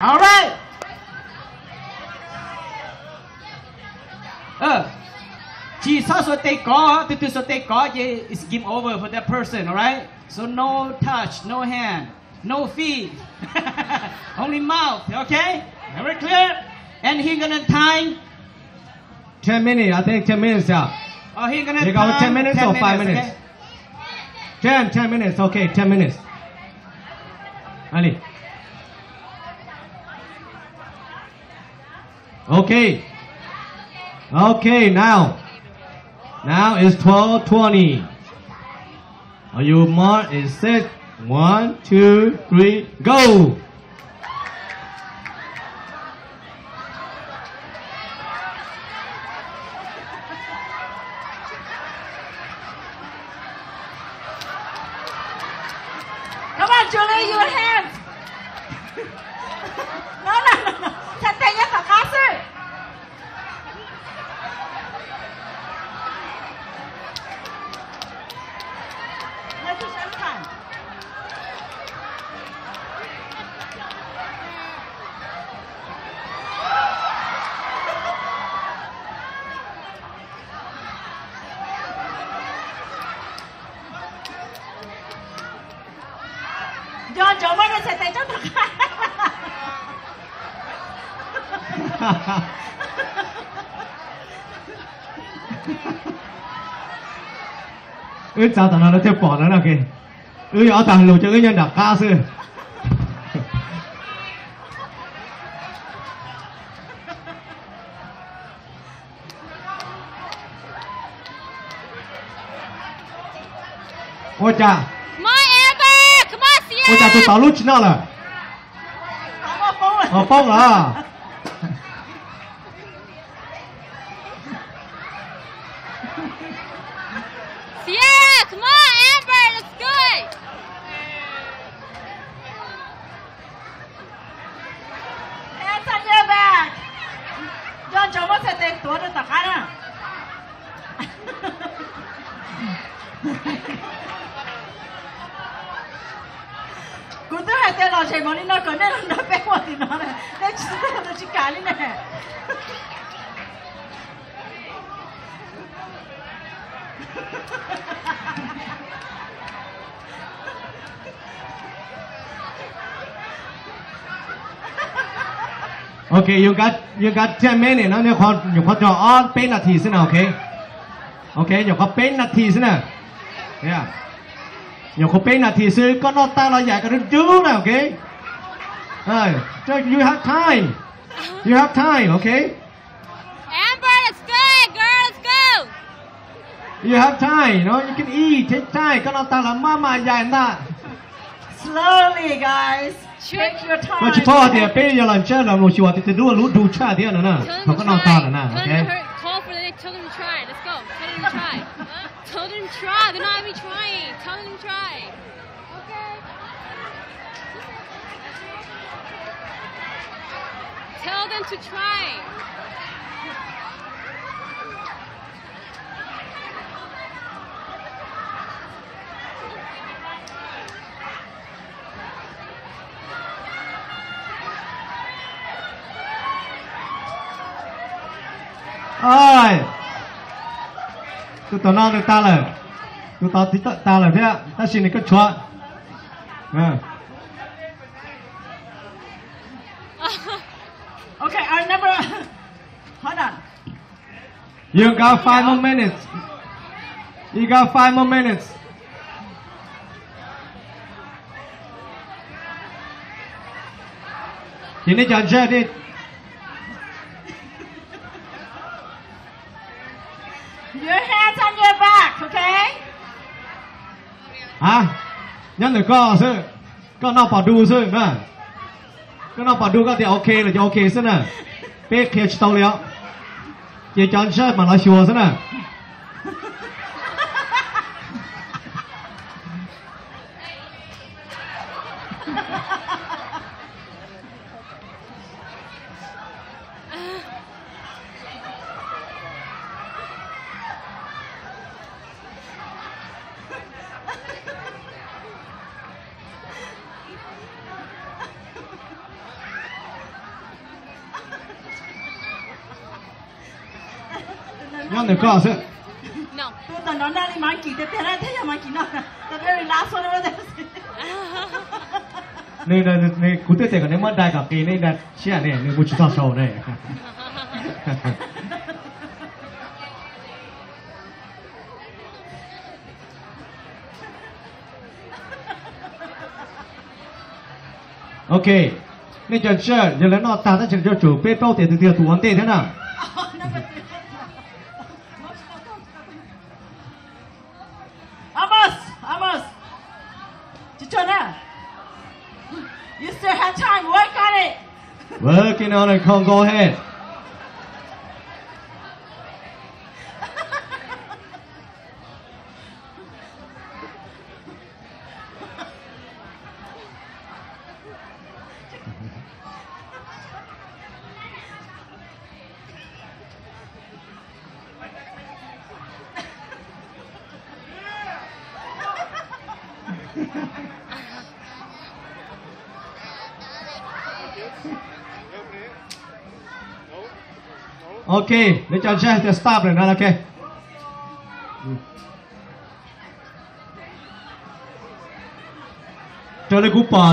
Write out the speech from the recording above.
All right. Uh, Jesus what they call, this is what they call, is game over for that person, all right? So no touch, no hand, no feet, only mouth, okay? Very clear? And he gonna time, 10 minutes, I think 10 minutes, yeah. oh, he gonna You got time 10 minutes or 5 minutes? okay? 10, 10 minutes, okay, 10 minutes. Ali. Okay. Okay, now. Now it's 12.20. Are you marked? Is set. One, two, three, go! Come on, Julie, your hands. 저 저번에 세대 저 ơi chào tao nó theo bỏ nó là kì ơi ở tàng lù cho cái nhân đặc ca sư. Ôi cha. 我咋都到露知那了？好疯了！好疯了啊！Thank you. được tất cả nè. Cú thứ hai tên là chạy món đi nó còn nên là nó bé quá thì nó này. Đấy chỉ là nó chỉ cả đi nè. โอเค you got you got 10 minutes นะเนี่ยขออยู่ขอจอออนเป็นนาทีสินะโอเค โอเคอยู่ขอเป็นนาทีสินะเนี่ย อยู่ขอเป็นนาทีสิก็นอกตาเราใหญ่กันดูนะโอเคเออ just you have time you have time okay Amber, that's good, girl. Let's go. you have time you know you can eat take time ก็นอกตาเรามามาใหญ่น่ะ Slowly guys. Take your time. ก็เฉพาะเดี๋ยวเป็นอย่างไรเช่นเราชัวร์จะดูรู้ดูชาเดียวนะนะ Tell เขา them ก็ to นอก try. ตาแล้วนะ Tell โอ them เค to hurt, call for the Tell them to try. Let's go. Tell them to try. Tell them to try. They're not even trying. Tell them to try. Okay. Tell them to try. ơi tao ta là tao ta là thế ta xin được cái. Okay, our number. Hold on. you got five more minutes you got five more minutes Chị nói chọn nhân là có sư có bảo đu sư nè có nào bảo đu có thì ok là cho ok sư nè bé kia tao liệu chỉ chọn sư mà nói chùa sư nè 要你告诉， No. 都等到那里蛮记得，等下太阳蛮记那，the very last one over there. 你你你古代这个你们大个给你的现在你不知道手呢。 OK，你讲是，原来那打的成就准备包点的掉土王地的呢。 You still have time. Work on it. Working on it, come go ahead. Ok, deci aceeași de stable, nu ok? Tălăgupa.